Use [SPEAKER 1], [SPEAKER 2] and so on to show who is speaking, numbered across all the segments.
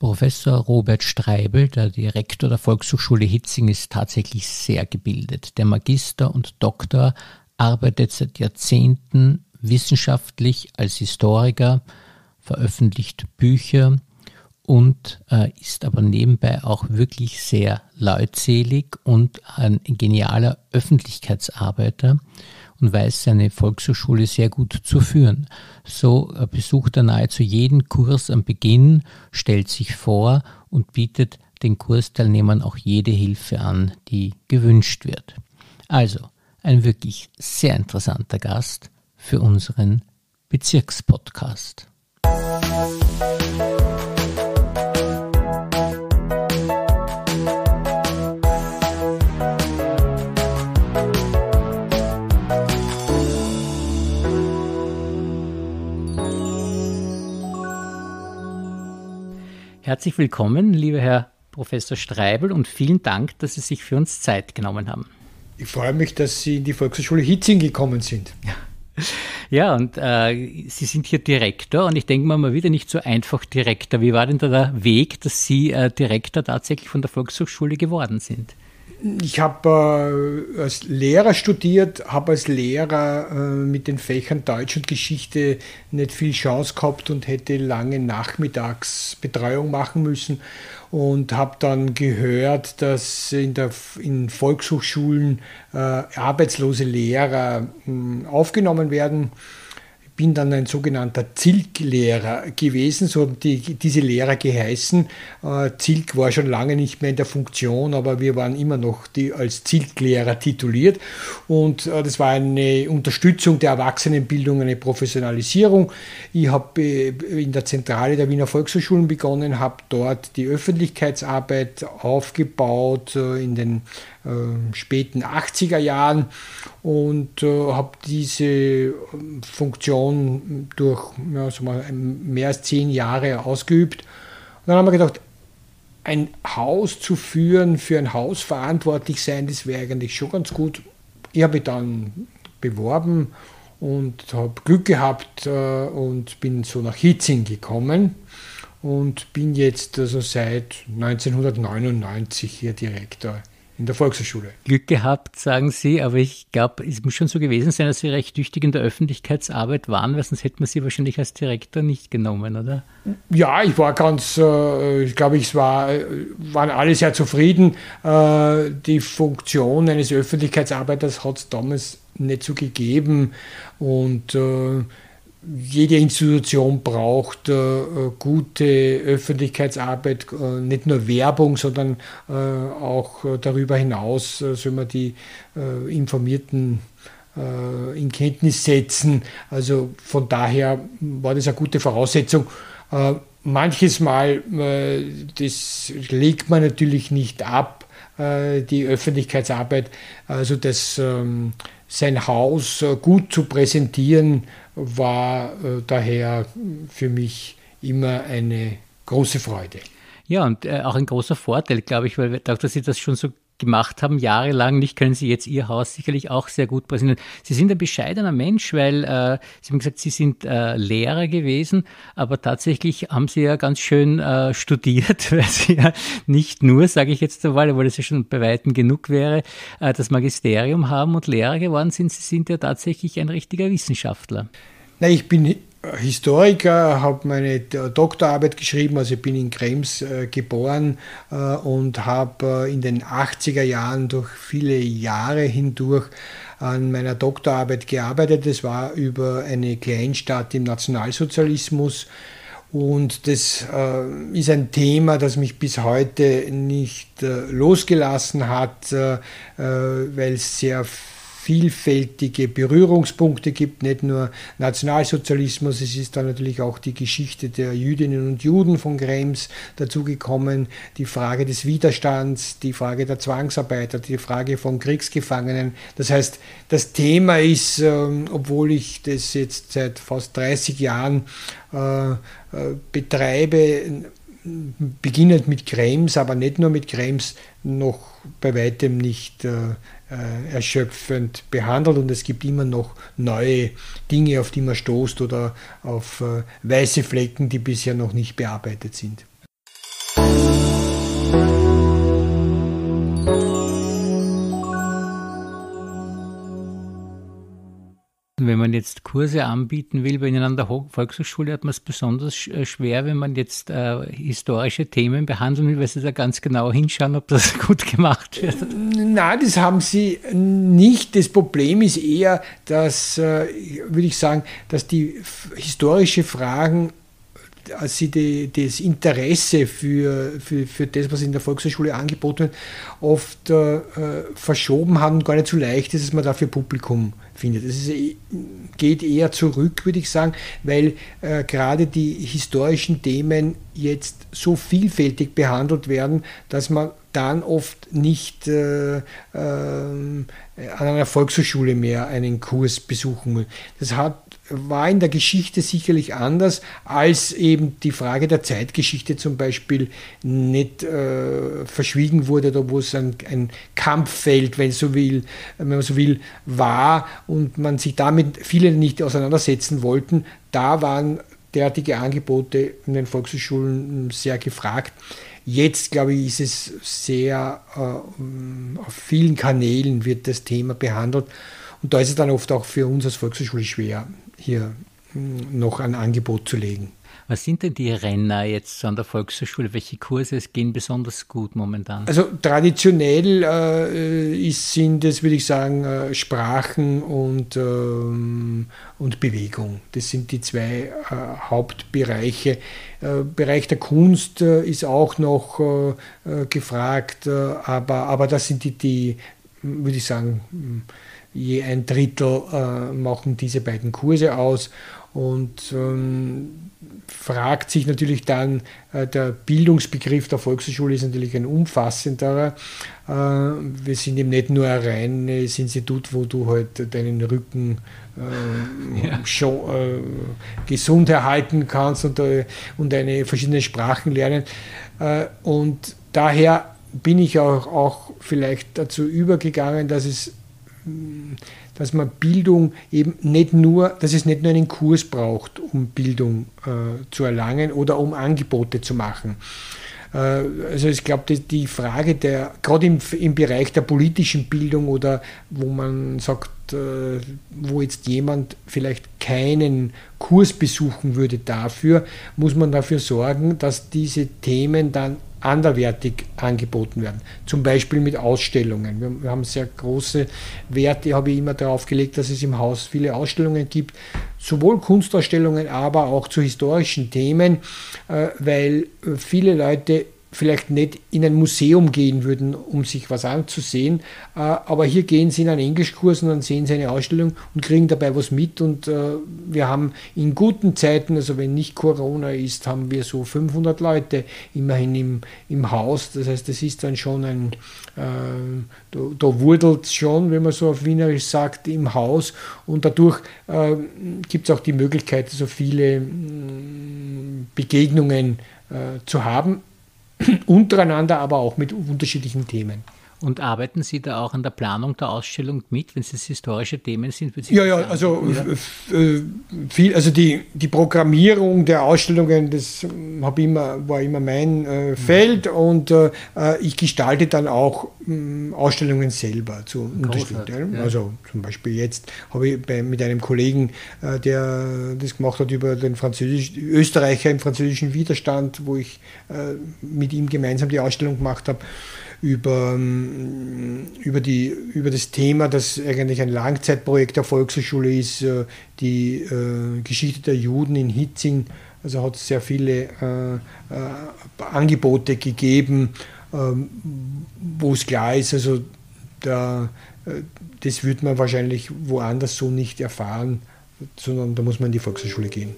[SPEAKER 1] Professor Robert Streibel, der Direktor der Volkshochschule Hitzing, ist tatsächlich sehr gebildet. Der Magister und Doktor arbeitet seit Jahrzehnten wissenschaftlich als Historiker, veröffentlicht Bücher und äh, ist aber nebenbei auch wirklich sehr leutselig und ein genialer Öffentlichkeitsarbeiter und weiß seine Volkshochschule sehr gut zu führen. So äh, besucht er nahezu jeden Kurs am Beginn, stellt sich vor und bietet den Kursteilnehmern auch jede Hilfe an, die gewünscht wird. Also ein wirklich sehr interessanter Gast für unseren Bezirkspodcast. Herzlich willkommen, lieber Herr Professor Streibel, und vielen Dank, dass Sie sich für uns Zeit genommen haben.
[SPEAKER 2] Ich freue mich, dass Sie in die Volkshochschule Hitzing gekommen sind.
[SPEAKER 1] Ja, und äh, Sie sind hier Direktor und ich denke mal mal wieder nicht so einfach Direktor. Wie war denn da der Weg, dass Sie äh, Direktor tatsächlich von der Volkshochschule geworden sind?
[SPEAKER 2] Ich habe äh, als Lehrer studiert, habe als Lehrer äh, mit den Fächern Deutsch und Geschichte nicht viel Chance gehabt und hätte lange Nachmittagsbetreuung machen müssen und habe dann gehört, dass in, der, in Volkshochschulen äh, arbeitslose Lehrer hm, aufgenommen werden bin dann ein sogenannter Zilk-Lehrer gewesen, so haben die, diese Lehrer geheißen. Äh, Zilk war schon lange nicht mehr in der Funktion, aber wir waren immer noch die, als Zilk-Lehrer tituliert. Und äh, das war eine Unterstützung der Erwachsenenbildung, eine Professionalisierung. Ich habe äh, in der Zentrale der Wiener Volkshochschulen begonnen, habe dort die Öffentlichkeitsarbeit aufgebaut in den äh, späten 80er Jahren und äh, habe diese ähm, Funktion durch ja, so mal, mehr als zehn Jahre ausgeübt. Und dann haben wir gedacht, ein Haus zu führen, für ein Haus verantwortlich sein, das wäre eigentlich schon ganz gut. Ich habe mich dann beworben und habe Glück gehabt äh, und bin so nach Hitzing gekommen und bin jetzt also seit 1999 hier Direktor in der Volkshochschule.
[SPEAKER 1] Glück gehabt, sagen Sie, aber ich glaube, es muss schon so gewesen sein, dass Sie recht tüchtig in der Öffentlichkeitsarbeit waren, weil sonst hätte man Sie wahrscheinlich als Direktor nicht genommen, oder?
[SPEAKER 2] Ja, ich war ganz, äh, ich glaube, es war, äh, waren alle sehr zufrieden. Äh, die Funktion eines Öffentlichkeitsarbeiters hat es damals nicht so gegeben und jede Institution braucht äh, gute Öffentlichkeitsarbeit, äh, nicht nur Werbung, sondern äh, auch darüber hinaus äh, soll man die Informierten in Kenntnis setzen. Also von daher war das eine gute Voraussetzung. manches Mal, das legt man natürlich nicht ab, die Öffentlichkeitsarbeit, also das ähm, sein Haus gut zu präsentieren, war äh, daher für mich immer eine große Freude.
[SPEAKER 1] Ja, und äh, auch ein großer Vorteil, glaube ich, weil dadurch, dass Sie das schon so gemacht haben, jahrelang nicht, können Sie jetzt Ihr Haus sicherlich auch sehr gut präsentieren. Sie sind ein bescheidener Mensch, weil äh, Sie haben gesagt, Sie sind äh, Lehrer gewesen, aber tatsächlich haben Sie ja ganz schön äh, studiert, weil Sie ja nicht nur, sage ich jetzt einmal, weil das ja schon bei Weitem genug wäre, äh, das Magisterium haben und Lehrer geworden sind. Sie sind ja tatsächlich ein richtiger Wissenschaftler.
[SPEAKER 2] Na, ich bin Historiker, habe meine Doktorarbeit geschrieben, also ich bin in Krems äh, geboren äh, und habe äh, in den 80er Jahren durch viele Jahre hindurch an meiner Doktorarbeit gearbeitet. Das war über eine Kleinstadt im Nationalsozialismus. Und das äh, ist ein Thema, das mich bis heute nicht äh, losgelassen hat, äh, weil es sehr vielfältige Berührungspunkte gibt, nicht nur Nationalsozialismus, es ist dann natürlich auch die Geschichte der Jüdinnen und Juden von Krems dazugekommen, die Frage des Widerstands, die Frage der Zwangsarbeiter, die Frage von Kriegsgefangenen. Das heißt, das Thema ist, ähm, obwohl ich das jetzt seit fast 30 Jahren äh, äh, betreibe, beginnend mit Krems, aber nicht nur mit Krems, noch bei weitem nicht äh, äh, erschöpfend behandelt und es gibt immer noch neue Dinge, auf die man stoßt oder auf äh, weiße Flecken, die bisher noch nicht bearbeitet sind.
[SPEAKER 1] Man jetzt Kurse anbieten will, bei Ihnen an der Volkshochschule hat man es besonders äh, schwer, wenn man jetzt äh, historische Themen behandeln will, weil Sie da ganz genau hinschauen, ob das gut gemacht wird.
[SPEAKER 2] Nein, das haben Sie nicht. Das Problem ist eher, dass, äh, würde ich sagen, dass die historische Fragen als sie die, das Interesse für, für, für das, was in der Volkshochschule angeboten wird, oft äh, verschoben haben gar nicht so leicht ist, dass man dafür Publikum findet. Es ist, geht eher zurück, würde ich sagen, weil äh, gerade die historischen Themen jetzt so vielfältig behandelt werden, dass man dann oft nicht äh, äh, an einer Volkshochschule mehr einen Kurs besuchen muss. Das hat war in der Geschichte sicherlich anders, als eben die Frage der Zeitgeschichte zum Beispiel nicht äh, verschwiegen wurde, da wo es ein, ein Kampffeld, wenn, so will, wenn man so will, war und man sich damit viele nicht auseinandersetzen wollten. Da waren derartige Angebote in den Volkshochschulen sehr gefragt. Jetzt, glaube ich, ist es sehr, äh, auf vielen Kanälen wird das Thema behandelt. Und da ist es dann oft auch für uns als Volkshochschule schwer, hier hm, noch ein Angebot zu legen.
[SPEAKER 1] Was sind denn die Renner jetzt an der Volkshochschule? Welche Kurse gehen besonders gut momentan?
[SPEAKER 2] Also traditionell äh, ist, sind es, würde ich sagen, äh, Sprachen und, ähm, und Bewegung. Das sind die zwei äh, Hauptbereiche. Äh, Bereich der Kunst äh, ist auch noch gefragt, aber, aber das sind die, die würde ich sagen, hm, je ein Drittel äh, machen diese beiden Kurse aus und ähm, fragt sich natürlich dann, äh, der Bildungsbegriff der Volkshochschule ist natürlich ein umfassenderer. Äh, wir sind eben nicht nur ein reines Institut, wo du halt deinen Rücken äh, ja. schon, äh, gesund erhalten kannst und, äh, und eine verschiedene Sprachen lernen. Und daher bin ich auch, auch vielleicht dazu übergegangen, dass es dass man Bildung eben nicht nur, dass es nicht nur einen Kurs braucht, um Bildung äh, zu erlangen oder um Angebote zu machen. Äh, also ich glaube, die, die Frage der, gerade im, im Bereich der politischen Bildung oder wo man sagt, äh, wo jetzt jemand vielleicht keinen Kurs besuchen würde dafür, muss man dafür sorgen, dass diese Themen dann anderwertig angeboten werden. Zum Beispiel mit Ausstellungen. Wir, haben sehr große Werte, habe ich immer darauf gelegt, dass es im Haus viele Ausstellungen gibt, sowohl Kunstausstellungen, aber auch zu historischen Themen, äh, weil viele Leute vielleicht nicht in ein Museum gehen würden, um sich was anzusehen, äh, aber hier gehen sie in einen Englischkurs und dann sehen sie eine Ausstellung und kriegen dabei was mit. Und äh, wir haben in guten Zeiten, also wenn nicht Corona ist, haben wir so 500 Leute immerhin im, im Haus, das heißt, das ist dann schon ein, äh, da, da wurdelt schon, wenn man so auf Wienerisch sagt, im Haus. Und dadurch äh, gibt es auch die Möglichkeit, so viele mm, Begegnungen äh, zu haben untereinander, aber auch mit unterschiedlichen Themen.
[SPEAKER 1] Und arbeiten Sie da auch an der Planung der Ausstellung mit, wenn es historische Themen sind?
[SPEAKER 2] Ja, ja, also äh, viel, also die, die Programmierung der Ausstellungen, das immer, war immer mein äh, Feld mhm. und äh, ich gestalte dann auch äh, Ausstellungen selber zu unterstützen. Ja. Also zum Beispiel jetzt habe ich bei, mit einem Kollegen, äh, der das gemacht hat über den französischen Österreicher im französischen Widerstand, wo ich äh, mit ihm gemeinsam die Ausstellung gemacht habe über, ähm, über, die, über das Thema, das eigentlich ein Langzeitprojekt der Volkshochschule ist, äh, die äh, Geschichte der Juden in Hitzing. Also hat es sehr viele äh, Angebote gegeben, ähm, wo es klar ist, also da, das wird man wahrscheinlich woanders so nicht erfahren, sondern da muss man in die Volkshochschule gehen.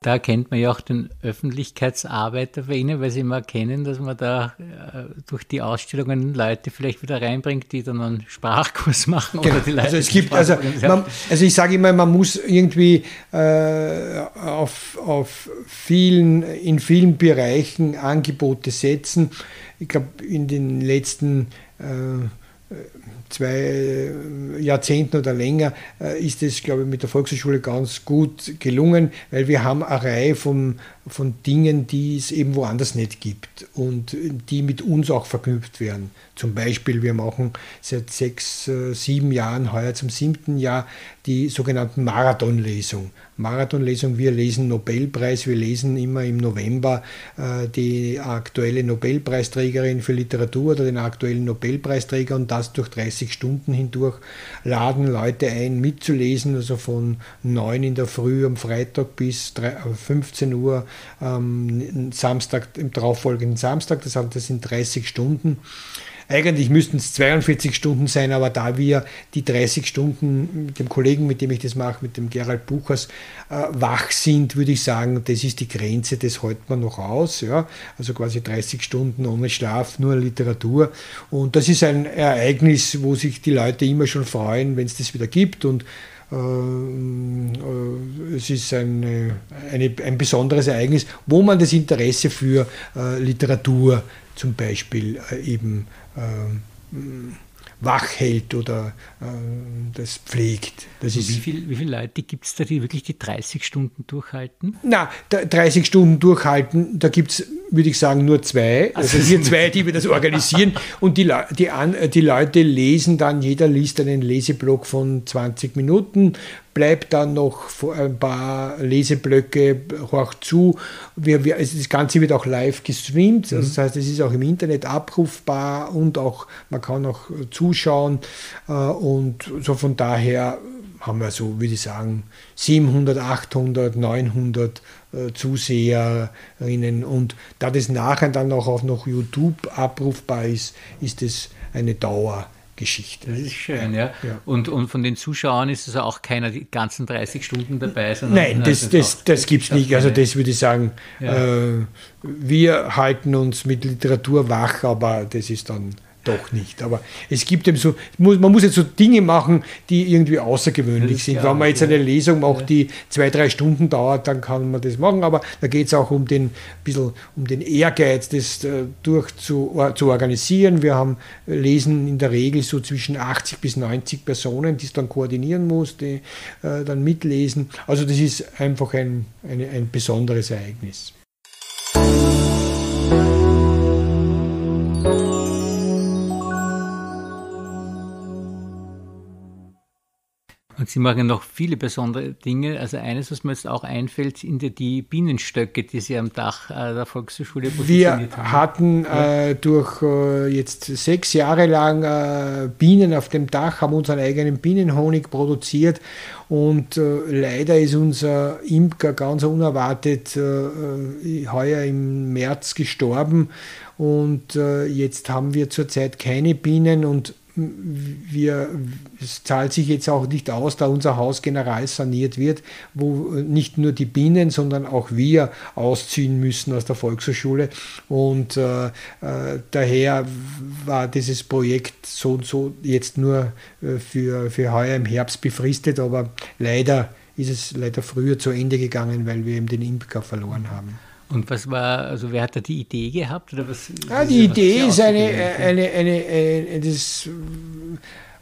[SPEAKER 1] Da erkennt man ja auch den Öffentlichkeitsarbeiter bei Ihnen, weil Sie immer erkennen, dass man da äh, durch die Ausstellungen Leute vielleicht wieder reinbringt, die dann einen Sprachkurs machen.
[SPEAKER 2] Genau. Oder die Leute, also es gibt, also, man, also ich sage immer, man muss irgendwie äh, auf, auf vielen, in vielen Bereichen Angebote setzen. Ich glaube, in den letzten äh, zwei Jahrzehnten oder länger äh, ist es, glaube ich, mit der Volkshochschule ganz gut gelungen, weil wir haben eine Reihe von, von Dingen, die es eben woanders nicht gibt und die mit uns auch verknüpft werden. Zum Beispiel, wir machen seit sechs, äh, sieben Jahren, heuer zum siebten Jahr, die sogenannten Marathonlesung. Marathonlesung, wir lesen Nobelpreis, wir lesen immer im November äh, die aktuelle Nobelpreisträgerin für Literatur oder den aktuellen Nobelpreisträger und das durch 30 Stunden hindurch laden Leute ein, mitzulesen, also von 9 in der Früh am Freitag bis 15 Uhr am Samstag, im darauffolgenden Samstag, das, das sind 30 Stunden. Eigentlich müssten es 42 Stunden sein, aber da wir die 30 Stunden mit dem Kollegen, mit dem ich das mache, mit dem Gerald Buchers, äh, wach sind, würde ich sagen, das ist die Grenze, das hält man noch aus. Ja? Also quasi 30 Stunden ohne Schlaf, nur Literatur. Und das ist ein Ereignis, wo sich die Leute immer schon freuen, wenn es das wieder gibt. Und es ist ein, eine, ein besonderes Ereignis, wo man das Interesse für äh, Literatur zum Beispiel eben wach hält oder äh, das pflegt. Das
[SPEAKER 1] ist wie, viel, wie viele Leute gibt es da, die wirklich die 30 Stunden durchhalten?
[SPEAKER 2] Na, 30 Stunden durchhalten, da gibt es, würde ich sagen, nur zwei. Also, also wir zwei, die wir das organisieren. Und die, die, die Leute lesen dann, jeder liest einen Leseblock von 20 Minuten, bleibt dann noch ein paar Leseblöcke, horcht zu. Wir, wir, also das Ganze wird auch live gestreamt, also das heißt, es ist auch im Internet abrufbar und auch man kann auch zuschauen. Äh, und so von daher haben wir so, würde ich sagen, 700, 800, 900 Zuseherinnen. Und da das nachher dann auch auf noch YouTube abrufbar ist, ist es eine Dauer. Geschichte.
[SPEAKER 1] Das ist schön, ja. ja. Und, und von den Zuschauern ist also auch keiner die ganzen 30 Stunden dabei.
[SPEAKER 2] Nein, das, also das, das, das gibt es nicht. Also, das würde ich sagen, ja. äh, wir halten uns mit Literatur wach, aber das ist dann doch nicht. Aber es gibt eben so, man muss jetzt so Dinge machen, die irgendwie außergewöhnlich sind. Wenn man jetzt eine Lesung macht, die zwei, drei Stunden dauert, dann kann man das machen. Aber da geht es auch um den, bisschen um den Ehrgeiz, das äh, durch zu, zu organisieren. Wir haben äh, lesen in der Regel so zwischen 80 bis 90 Personen, die es dann koordinieren muss, die äh, dann mitlesen. Also das ist einfach ein, eine, ein besonderes Ereignis.
[SPEAKER 1] Sie machen noch viele besondere Dinge. Also eines, was mir jetzt auch einfällt, sind ja die Bienenstöcke, die Sie am Dach äh, der Volkshochschule
[SPEAKER 2] positioniert Wir haben. hatten äh, durch äh, jetzt sechs Jahre lang äh, Bienen auf dem Dach, haben unseren eigenen Bienenhonig produziert und äh, leider ist unser Imker ganz unerwartet äh, heuer im März gestorben und jetzt haben wir zurzeit keine Bienen und wir, es zahlt sich jetzt auch nicht aus, da unser Haus general saniert wird, wo nicht nur die Bienen, sondern auch wir ausziehen müssen aus der Volkshochschule. Und äh, äh, daher war dieses Projekt so und so jetzt nur äh, für, für heuer im Herbst befristet, aber leider ist es leider früher zu Ende gegangen, weil wir eben den Imker verloren haben.
[SPEAKER 1] Und was war, also wer hat da die Idee gehabt? Oder was,
[SPEAKER 2] ja, die Idee ist eine, eine, eine, eine, das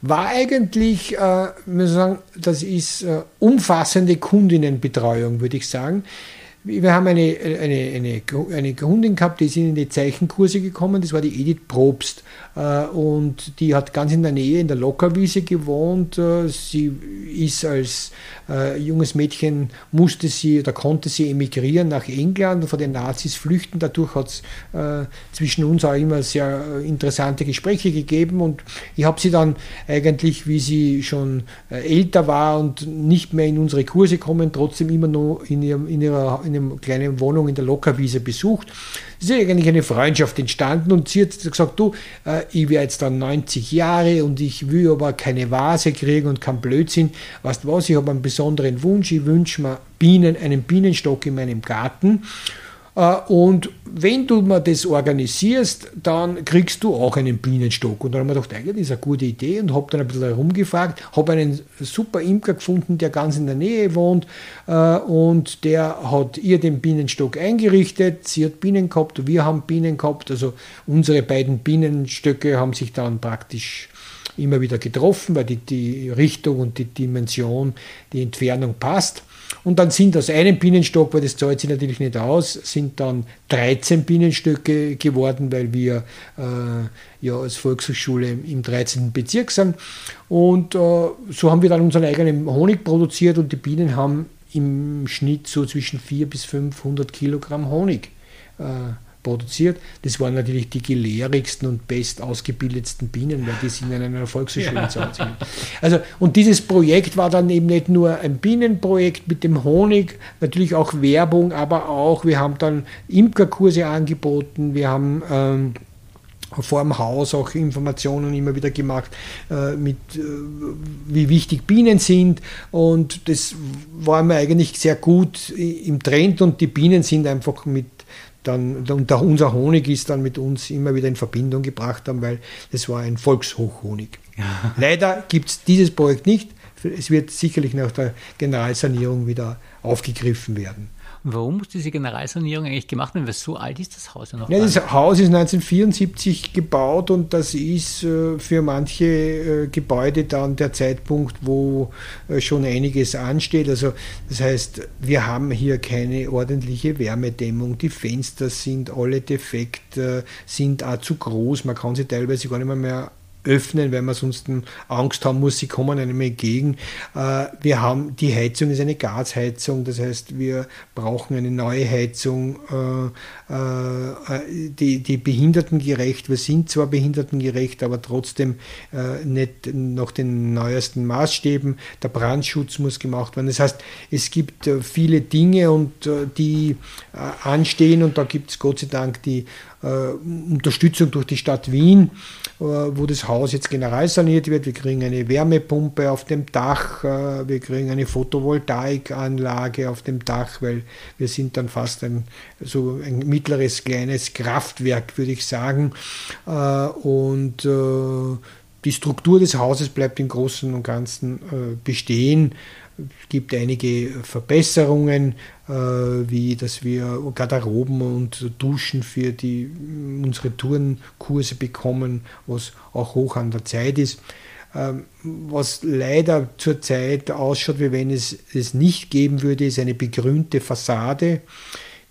[SPEAKER 2] war eigentlich, äh, muss sagen, das ist äh, umfassende Kundinnenbetreuung, würde ich sagen. Wir haben eine, eine, eine, eine Kundin gehabt, die ist in die Zeichenkurse gekommen, das war die Edith Probst. Äh, und die hat ganz in der Nähe in der Lockerwiese gewohnt. Äh, sie ist als äh, junges Mädchen, musste sie oder konnte sie emigrieren nach England und vor den Nazis flüchten. Dadurch hat es zwischen uns auch immer sehr interessante Gespräche gegeben. Und ich habe sie dann eigentlich, wie sie schon älter war und nicht mehr in unsere Kurse kommen, trotzdem immer noch in, ihrem, in ihrer in einer kleinen Wohnung in der Lockerwiese besucht. Ist eigentlich eine Freundschaft entstanden und sie hat gesagt, du, äh, ich werde jetzt dann 90 Jahre und ich will aber keine Vase kriegen und kein Blödsinn. Weißt du was, ich habe einen besonderen Wunsch, ich wünsche mir Bienen, einen Bienenstock in meinem Garten und wenn du mir das organisierst, dann kriegst du auch einen Bienenstock. Und dann haben wir gedacht, eigentlich ist eine gute Idee und habe dann ein bisschen herumgefragt, habe einen super Imker gefunden, der ganz in der Nähe wohnt äh, und der hat ihr den Bienenstock eingerichtet. Sie hat Bienen gehabt, wir haben Bienen gehabt. Also unsere beiden Bienenstöcke haben sich dann praktisch immer wieder getroffen, weil die, die Richtung und die Dimension, die Entfernung passt. Und dann sind aus einem Bienenstock, weil das zahlt sich natürlich nicht aus, sind dann 13 Bienenstöcke geworden, weil wir äh, ja als Volkshochschule im 13. Bezirk sind. Und äh, so haben wir dann unseren eigenen Honig produziert und die Bienen haben im Schnitt so zwischen 400 bis 500 Kilogramm Honig äh, produziert. Das waren natürlich die gelehrigsten und best ausgebildetsten Bienen, weil die sind in einer Volkshochschule ja. zu Hause. Also, und dieses Projekt war dann eben nicht nur ein Bienenprojekt mit dem Honig, natürlich auch Werbung, aber auch, wir haben dann Imkerkurse angeboten, wir haben ähm, vor dem Haus auch Informationen immer wieder gemacht, äh, mit, äh, wie wichtig Bienen sind. Und das war mir eigentlich sehr gut im Trend und die Bienen sind einfach mit dann, und unser Honig ist dann mit uns immer wieder in Verbindung gebracht haben, weil das war ein Volkshochhonig. Ja. Leider gibt es dieses Projekt nicht. Es wird sicherlich nach der Generalsanierung wieder aufgegriffen werden.
[SPEAKER 1] Warum muss diese Generalsanierung eigentlich gemacht werden? Weil so alt ist das Haus ja noch.
[SPEAKER 2] Ja, das Haus ist 1974 gebaut und das ist äh, für manche äh, Gebäude dann der Zeitpunkt, wo äh, schon einiges ansteht. Also das heißt, wir haben hier keine ordentliche Wärmedämmung. Die Fenster sind alle defekt, sind auch zu groß. Man kann sie teilweise gar nicht mehr, mehr öffnen, weil man sonst Angst haben muss, sie kommen einem entgegen. Äh, wir haben, die Heizung ist eine Gasheizung, das heißt, wir brauchen eine neue Heizung, äh, die, die behindertengerecht, wir sind zwar behindertengerecht, aber trotzdem nicht nach den neuesten Maßstäben. Der Brandschutz muss gemacht werden. Das heißt, es gibt viele Dinge und die anstehen und da gibt es Gott sei Dank die Unterstützung durch die Stadt Wien, wo das Haus jetzt generalsaniert wird. Wir kriegen eine Wärmepumpe auf dem Dach, äh, wir kriegen eine Photovoltaikanlage auf dem Dach, weil wir sind dann fast ein, so ein mittleres, kleines Kraftwerk, würde ich sagen. Äh, und äh, die Struktur des Hauses bleibt im Großen und Ganzen bestehen. Es gibt einige Verbesserungen, äh, wie dass wir Garderoben und Duschen für die, unsere Tourenkurse bekommen, was auch hoch an der Zeit ist. Ähm, was leider zurzeit ausschaut, wie wenn es es nicht geben würde, ist eine begrünte Fassade.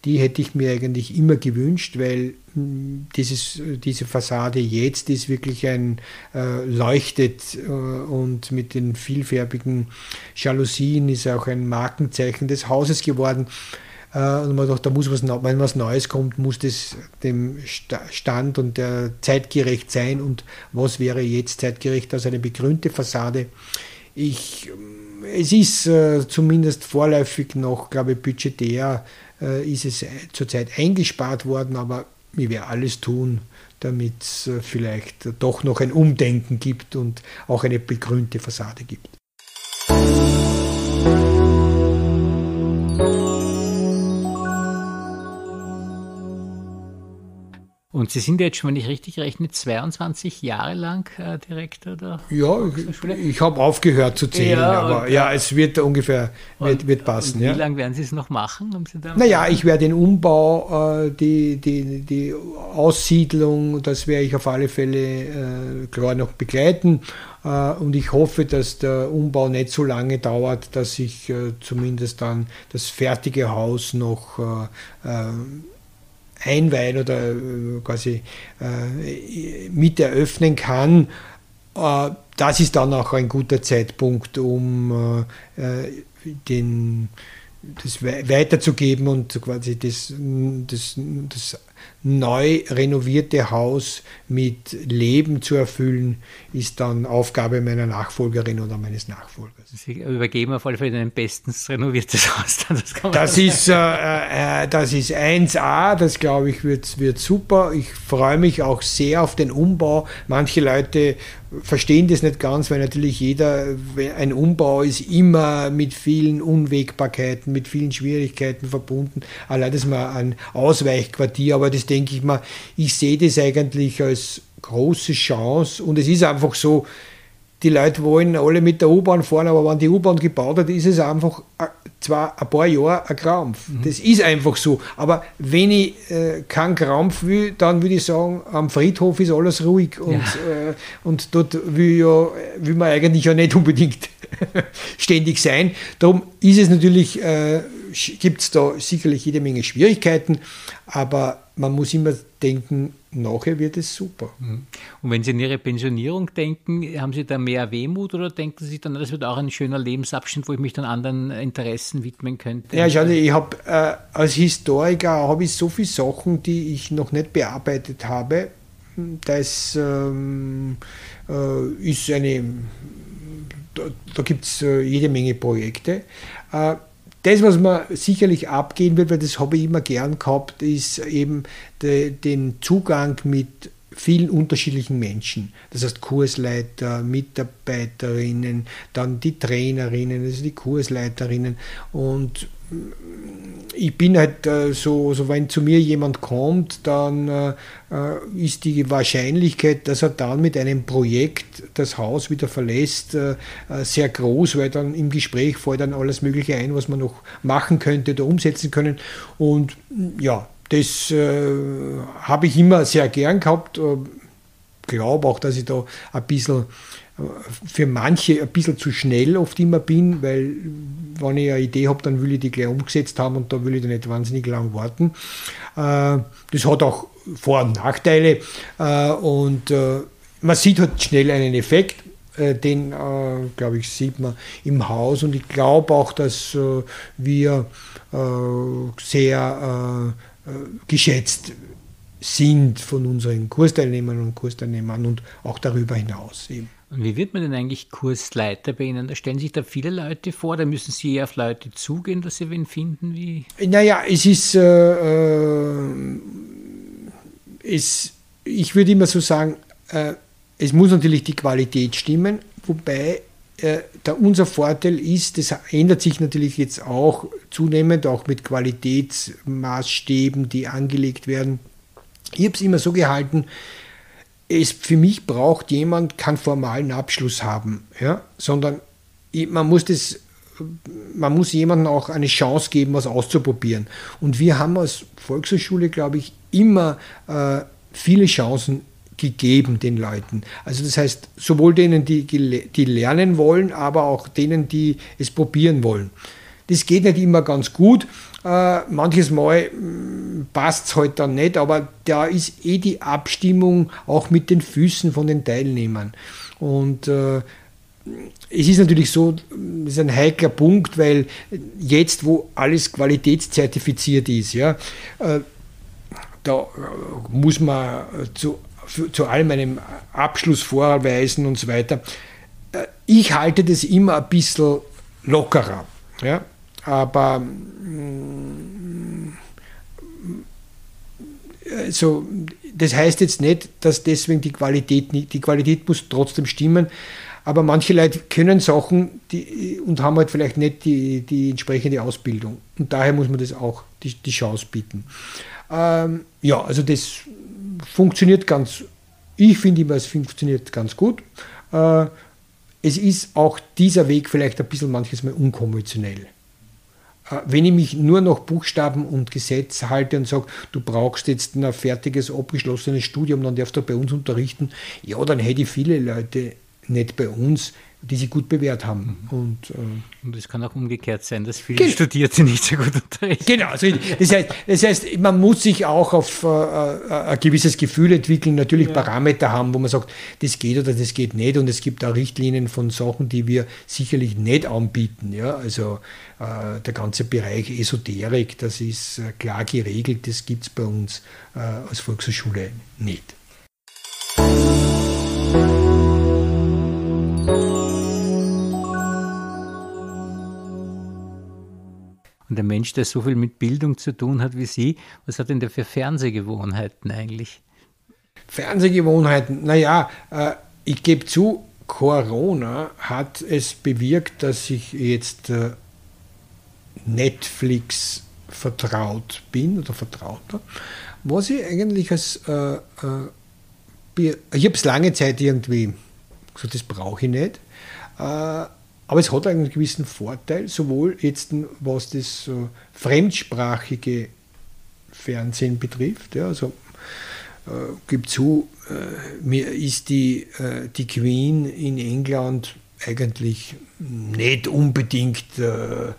[SPEAKER 2] Die hätte ich mir eigentlich immer gewünscht, weil hm, dieses, diese Fassade jetzt ist wirklich ein äh, leuchtet äh, und mit den vielfärbigen Jalousien ist auch ein Markenzeichen des Hauses geworden. Äh, und man dachte, da muss was, wenn was Neues kommt, muss das dem Stand und der zeitgerecht sein. Und was wäre jetzt zeitgerecht als eine begrünte Fassade? Ich, es ist äh, zumindest vorläufig noch, glaube ich, budgetär ist es zurzeit eingespart worden, aber ich werde alles tun, damit es äh, vielleicht doch noch ein Umdenken gibt und auch eine begrünte Fassade gibt.
[SPEAKER 1] Und Sie sind jetzt schon, wenn ich richtig rechne, 22 Jahre lang äh, Direktor der
[SPEAKER 2] Ja, ich, ich habe aufgehört zu zählen, ja, aber ja, es wird ungefähr wird, wird passen.
[SPEAKER 1] wie
[SPEAKER 2] ja.
[SPEAKER 1] lange werden Sie es noch machen? Um Sie
[SPEAKER 2] naja, ich werde den Umbau, äh, die, die, die Aussiedlung, das werde ich auf alle Fälle äh, klar noch begleiten. Äh, und ich hoffe, dass der Umbau nicht so lange dauert, dass ich äh, zumindest dann das fertige Haus noch äh, einweihen oder äh, quasi äh, mit eröffnen kann. Äh, das ist dann auch ein guter Zeitpunkt, um den, das weiterzugeben und quasi das, das, das neu renovierte Haus mit Leben zu erfüllen, ist dann Aufgabe meiner Nachfolgerin oder meines Nachfolgers.
[SPEAKER 1] Sie übergeben auf alle Fälle ein bestens renoviertes Haus.
[SPEAKER 2] Das, das ist, äh, äh, das ist 1A, das glaube ich wird, wird super. Ich freue mich auch sehr auf den Umbau. Manche Leute verstehen das nicht ganz, weil natürlich jeder, ein Umbau ist immer mit vielen Unwägbarkeiten, mit vielen Schwierigkeiten verbunden. Allein das mal ein Ausweichquartier, aber das denke ich mal, ich sehe das eigentlich als große Chance und es ist einfach so, die Leute wollen alle mit der U-Bahn fahren, aber wenn die U-Bahn gebaut hat, ist es einfach zwar ein paar Jahre ein Krampf. Mhm. Das ist einfach so. Aber wenn ich äh, keinen Krampf will, dann würde ich sagen, am Friedhof ist alles ruhig und, ja. äh, und dort will, ja, will man eigentlich ja nicht unbedingt ständig sein. Darum ist es natürlich, äh, gibt es da sicherlich jede Menge Schwierigkeiten, aber man muss immer denken, nachher wird es super. Mhm.
[SPEAKER 1] Und wenn Sie an Ihre Pensionierung denken, haben Sie da mehr Wehmut oder denken Sie dann, das wird auch ein schöner Lebensabschnitt, wo ich mich dann anderen Interessen widmen könnte?
[SPEAKER 2] Ja, schau, ich habe äh, als Historiker habe ich so viele Sachen, die ich noch nicht bearbeitet habe. Das ähm, äh, ist eine, da, da gibt es äh, jede Menge Projekte. Das, was man sicherlich abgehen wird, weil das habe ich immer gern gehabt, ist eben de, den Zugang mit vielen unterschiedlichen Menschen. Das heißt Kursleiter, Mitarbeiterinnen, dann die Trainerinnen, also die Kursleiterinnen und ich bin halt äh, so, so, wenn zu mir jemand kommt, dann äh, äh, ist die Wahrscheinlichkeit, dass er dann mit einem Projekt das Haus wieder verlässt, sehr groß, weil dann im Gespräch fällt dann alles Mögliche ein, was man noch machen könnte oder umsetzen können. Und ja, das habe ich immer sehr gern gehabt. glaube auch, dass ich da ein bisschen für manche ein bisschen zu schnell oft immer bin, weil wenn ich eine Idee habe, dann will ich die gleich umgesetzt haben und da will ich dann nicht wahnsinnig lang warten. Äh, das hat auch Vor- und Nachteile äh, und äh, man sieht halt schnell einen Effekt, den, glaube ich, sieht man im Haus und ich glaube auch, dass wir sehr geschätzt sind von unseren Kursteilnehmern und Kursteilnehmern und auch darüber hinaus eben.
[SPEAKER 1] Und wie wird man denn eigentlich Kursleiter bei Ihnen? Da stellen sich da viele Leute vor, da müssen Sie eher auf Leute zugehen, dass Sie wen finden? Wie?
[SPEAKER 2] Naja, es ist, äh, äh, es, ich würde immer so sagen, äh, es muss natürlich die Qualität stimmen, wobei äh, da unser Vorteil ist, das ändert sich natürlich jetzt auch zunehmend, auch mit Qualitätsmaßstäben, die angelegt werden. Ich habe es immer so gehalten, es für mich braucht jemand keinen formalen Abschluss haben, ja, sondern man muss das man muss jemandem auch eine Chance geben, was auszuprobieren. Und wir haben als Volkshochschule, glaube ich, immer äh, viele Chancen gegeben den Leuten. Also das heißt, sowohl denen, die, die lernen wollen, aber auch denen, die es probieren wollen. Das geht nicht immer ganz gut. Äh, manches Mal mm, passt es halt dann nicht, aber da ist eh die Abstimmung auch mit den Füßen von den Teilnehmern. Und äh, es ist natürlich so, das ist ein heikler Punkt, weil jetzt, wo alles qualitätszertifiziert ist, ja, äh, da muss man zu, zu allem einen Abschluss vorweisen und so weiter. Äh, ich halte das immer ein bisschen lockerer. Ja? Aber also, das heißt jetzt nicht, dass deswegen die Qualität nicht, die Qualität muss trotzdem stimmen, aber manche Leute können Sachen die, und haben halt vielleicht nicht die, die entsprechende Ausbildung. Und daher muss man das auch die, die Chance bieten. Ähm, ja, also das funktioniert ganz, ich finde immer, es funktioniert ganz gut. Äh, es ist auch dieser Weg vielleicht ein bisschen manches Mal unkonventionell. Äh, wenn ich mich nur noch Buchstaben und Gesetz halte und sage, du brauchst jetzt ein fertiges, abgeschlossenes Studium, dann darfst du bei uns unterrichten, ja, dann hätte ich viele Leute nicht bei uns, die sich gut bewährt haben.
[SPEAKER 1] Mhm. Und, äh, und es kann auch umgekehrt sein, dass viele genau. Studierte nicht so gut unterrichten.
[SPEAKER 2] Genau, also das, heißt, das heißt, man muss sich auch auf äh, äh, ein gewisses Gefühl entwickeln, natürlich ja. Parameter haben, wo man sagt, das geht oder das geht nicht. Und es gibt auch Richtlinien von Sachen, die wir sicherlich nicht anbieten. Ja? Also äh, der ganze Bereich Esoterik, das ist äh, klar geregelt, das gibt es bei uns äh, als Volkshochschule nicht.
[SPEAKER 1] Und der Mensch, der so viel mit Bildung zu tun hat wie Sie, was hat denn der für Fernsehgewohnheiten eigentlich?
[SPEAKER 2] Fernsehgewohnheiten, naja, äh, ich gebe zu, Corona hat es bewirkt, dass ich jetzt äh, Netflix vertraut bin oder vertrauter, was ich eigentlich als, äh, äh, ich habe es lange Zeit irgendwie gesagt, das brauche ich nicht. Äh, aber es hat einen gewissen Vorteil, sowohl jetzt, was das so fremdsprachige Fernsehen betrifft. Ja, also äh, gibt zu, äh, mir ist die, äh, die Queen in England eigentlich nicht unbedingt äh, äh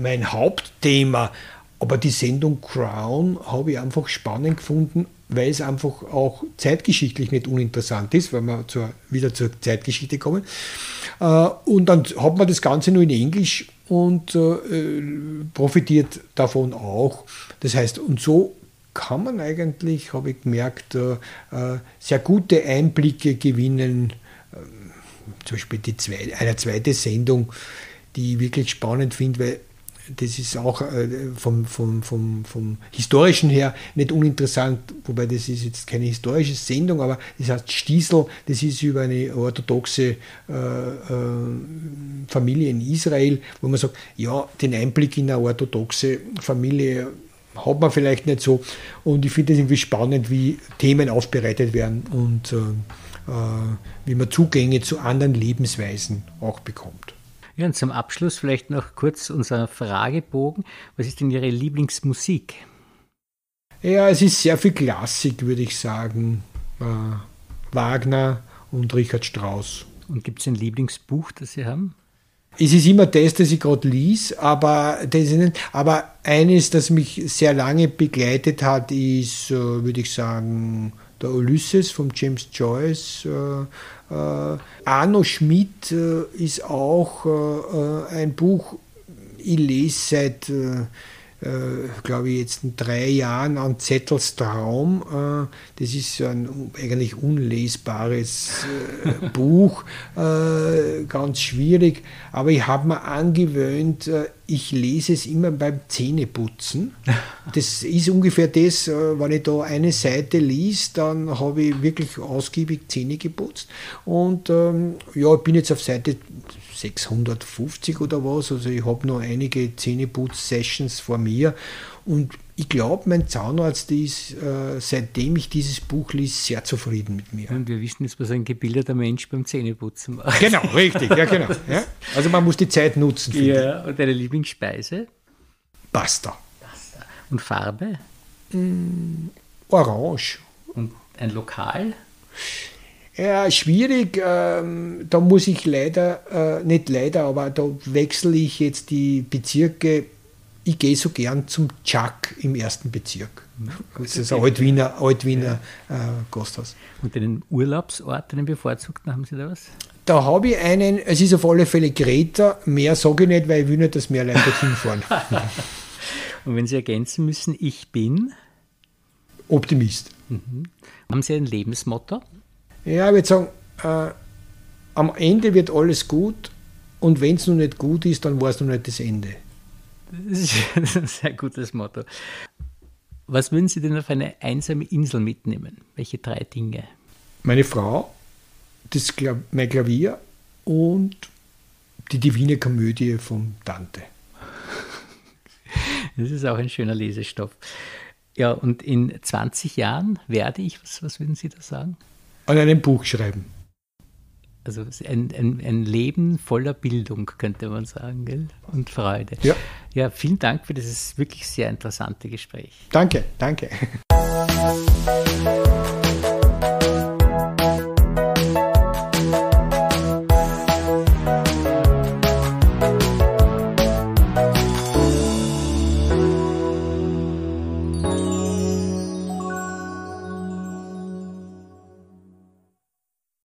[SPEAKER 2] mein Hauptthema, aber die Sendung Crown habe ich einfach spannend gefunden, weil es einfach auch zeitgeschichtlich nicht uninteressant ist, weil wir zur, wieder zur Zeitgeschichte kommen. Äh, und dann hat man das Ganze nur in Englisch und äh, profitiert davon auch. Das heißt, und so kann man eigentlich, habe ich gemerkt, äh, sehr gute Einblicke gewinnen. Zum Beispiel die zweite, eine zweite Sendung, die ich wirklich spannend finde, weil das ist auch äh, vom, vom, vom, vom historischen her nicht uninteressant, wobei das ist jetzt keine historische Sendung, aber das heißt Stiesel, das ist über eine orthodoxe äh, äh, Familie in Israel, wo man sagt, ja, den Einblick in eine orthodoxe Familie hat man vielleicht nicht so. Und ich finde es irgendwie spannend, wie Themen aufbereitet werden und äh, äh wie man Zugänge zu anderen Lebensweisen auch bekommt.
[SPEAKER 1] Ja, und zum Abschluss vielleicht noch kurz unser Fragebogen. Was ist denn Ihre Lieblingsmusik?
[SPEAKER 2] Ja, es ist sehr viel Klassik, würde ich sagen. Äh, Wagner und Richard Strauss.
[SPEAKER 1] Und gibt es ein Lieblingsbuch, das Sie haben?
[SPEAKER 2] Es ist immer das, das ich gerade lies, aber, das nicht, aber eines, das mich sehr lange begleitet hat, ist, äh, würde ich sagen, der Ulysses von James Joyce. Äh, äh, Arno Schmidt äh, ist auch äh, äh, ein Buch, ich lese seit äh, äh, glaube ich, jetzt in drei Jahren an Zettels Traum. Äh, das ist ein eigentlich unlesbares äh, Buch, äh, ganz schwierig. Aber ich habe mir angewöhnt, äh, ich lese es immer beim Zähneputzen. Das ist ungefähr das, äh, wenn ich da eine Seite liest, dann habe ich wirklich ausgiebig Zähne geputzt. Und ähm, ja, ich bin jetzt auf Seite 650 oder was. Also ich habe noch einige Zähneputz-Sessions vor mir und ich glaube, mein Zahnarzt ist, äh, seitdem ich dieses Buch liess, sehr zufrieden mit mir.
[SPEAKER 1] Und wir wissen jetzt, was ein gebildeter Mensch beim Zähneputzen macht.
[SPEAKER 2] Genau, richtig, ja genau. Ja. Also man muss die Zeit nutzen.
[SPEAKER 1] Ja, und deine Lieblingsspeise?
[SPEAKER 2] Pasta.
[SPEAKER 1] Pasta. Und Farbe?
[SPEAKER 2] Mm, orange.
[SPEAKER 1] Und ein Lokal?
[SPEAKER 2] Ja, schwierig. Ähm, da muss ich leider, äh, nicht leider, aber da wechsle ich jetzt die Bezirke. Ich gehe so gern zum Chuck im ersten Bezirk. Das ist ein Altwiener, Altwiener äh, Gasthaus.
[SPEAKER 1] Und den Urlaubsort, den bevorzugten, haben Sie da was?
[SPEAKER 2] Da habe ich einen, es ist auf alle Fälle Greta, mehr sage ich nicht, weil ich will nicht, dass mehr Leute dorthin fahren.
[SPEAKER 1] Und wenn Sie ergänzen müssen, ich bin?
[SPEAKER 2] Optimist.
[SPEAKER 1] Mhm. Haben Sie ein Lebensmotto?
[SPEAKER 2] Ja, ich würde sagen, äh, am Ende wird alles gut und wenn es noch nicht gut ist, dann war es noch nicht das Ende.
[SPEAKER 1] Das ist ein sehr gutes Motto. Was würden Sie denn auf eine einsame Insel mitnehmen? Welche drei Dinge?
[SPEAKER 2] Meine Frau, das Kla mein Klavier und die Divine Komödie von Dante.
[SPEAKER 1] Das ist auch ein schöner Lesestoff. Ja, und in 20 Jahren werde ich, was, was würden Sie da sagen?
[SPEAKER 2] An einem Buch schreiben.
[SPEAKER 1] Also ein, ein, ein Leben voller Bildung, könnte man sagen, gell? und Freude.
[SPEAKER 2] Ja.
[SPEAKER 1] ja, vielen Dank für dieses wirklich sehr interessante Gespräch.
[SPEAKER 2] Danke, danke.